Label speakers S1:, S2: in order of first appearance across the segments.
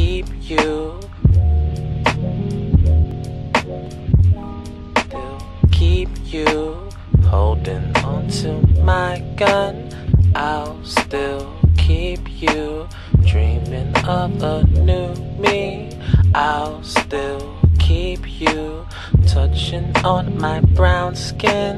S1: keep you. Still keep you holding onto my gun. I'll still keep you dreaming of a new me. I'll still keep you touching on my brown skin.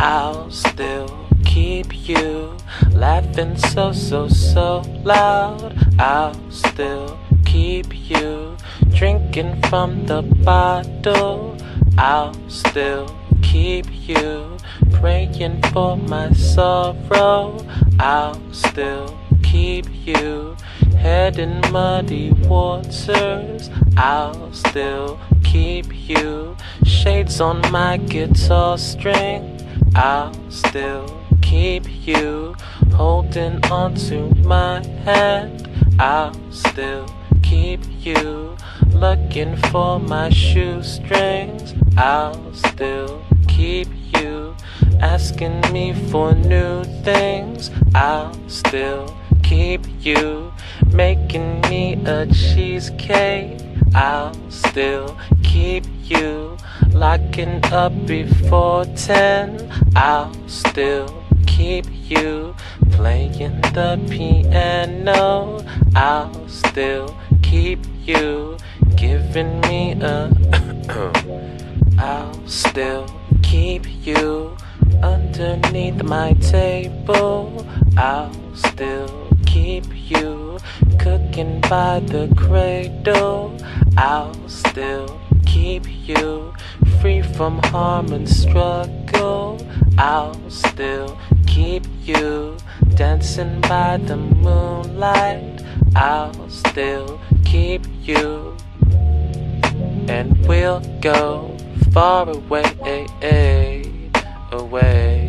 S1: I'll still keep you laughing so, so, so loud. I'll still keep you drinking from the bottle. I'll still keep you praying for my sorrow. I'll still keep you head in muddy waters. I'll still keep you shades on my guitar string. I'll still keep you holding onto my hand. I'll still keep you looking for my shoestrings. I'll still keep you asking me for new things. I'll still keep you making me a cheesecake. I'll still keep you locking up before ten. I'll still keep you playing the piano. I'll still keep you giving me a. I'll still keep you underneath my table. I'll still keep you cooking by the cradle. I'll still keep you free from harm and struggle. I'll still keep you dancing by the moonlight. I'll still keep you, and we'll go far away, away.